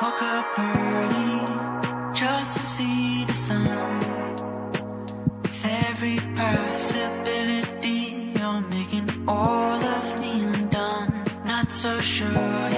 Woke up early just to see the sun. With every possibility, you're making all of me undone. Not so sure.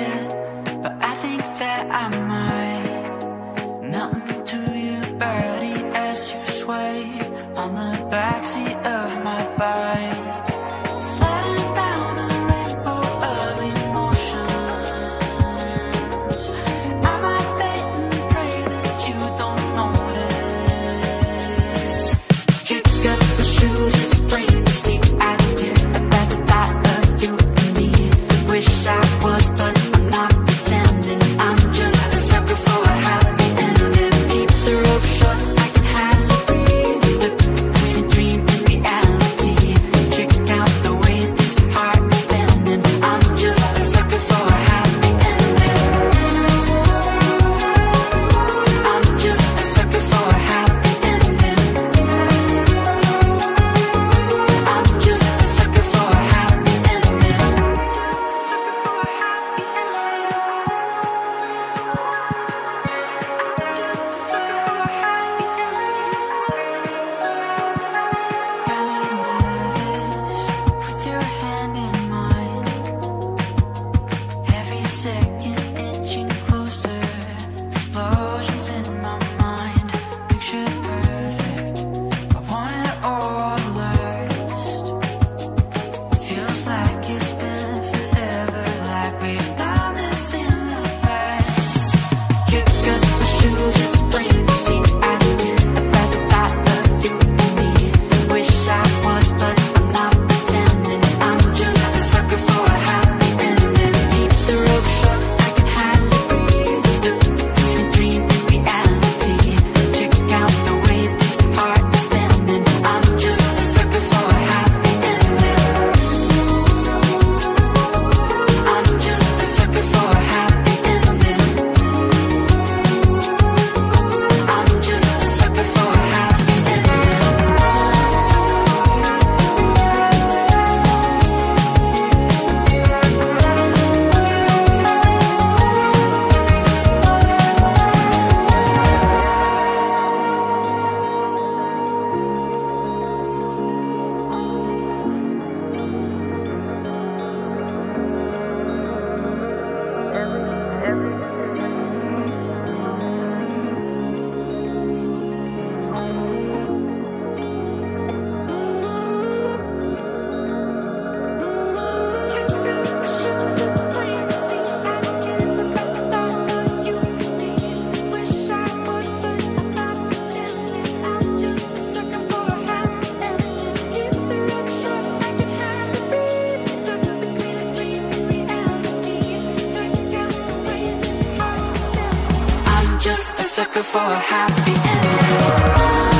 just a sucker for a happy ending.